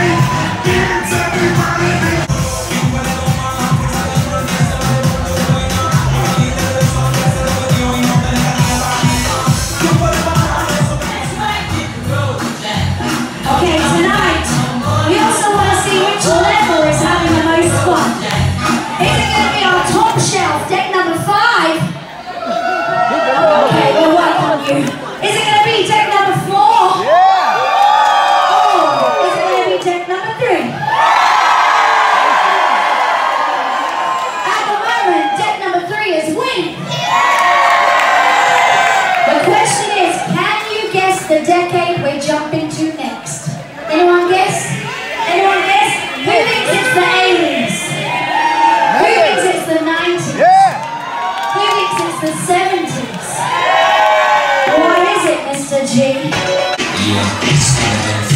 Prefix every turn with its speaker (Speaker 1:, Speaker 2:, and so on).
Speaker 1: Fight! the 70s. What is it, Mr. G? Yeah, it's kind of